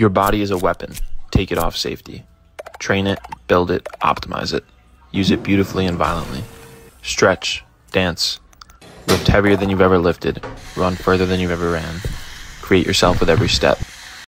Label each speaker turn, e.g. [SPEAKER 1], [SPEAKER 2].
[SPEAKER 1] Your body is a weapon. Take it off safety. Train it, build it, optimize it. Use it beautifully and violently. Stretch, dance, lift heavier than you've ever lifted, run further than you've ever ran. Create yourself with every step.